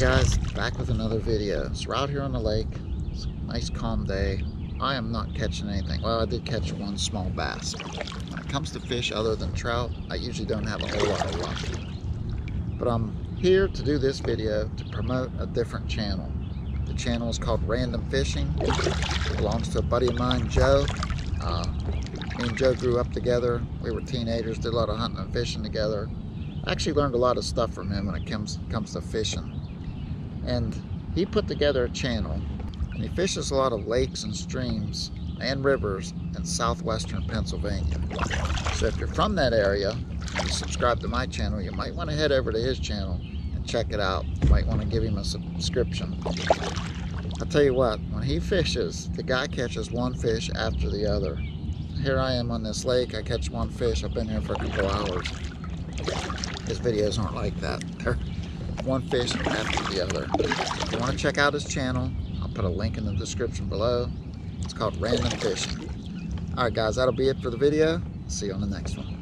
back with another video. So we're out here on the lake. It's a nice calm day. I am not catching anything. Well, I did catch one small bass. When it comes to fish other than trout, I usually don't have a whole lot of luck. But I'm here to do this video to promote a different channel. The channel is called Random Fishing. It belongs to a buddy of mine, Joe. Uh, me and Joe grew up together. We were teenagers, did a lot of hunting and fishing together. I actually learned a lot of stuff from him when it comes comes to fishing. And he put together a channel and he fishes a lot of lakes and streams and rivers in southwestern Pennsylvania. So if you're from that area and you subscribe to my channel, you might want to head over to his channel and check it out. You might want to give him a subscription. I'll tell you what, when he fishes, the guy catches one fish after the other. Here I am on this lake, I catch one fish, I've been here for a couple hours. His videos aren't like that. They're one fish after the other. If you want to check out his channel, I'll put a link in the description below. It's called Random Fishing. Alright guys, that'll be it for the video. See you on the next one.